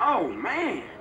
Oh, man.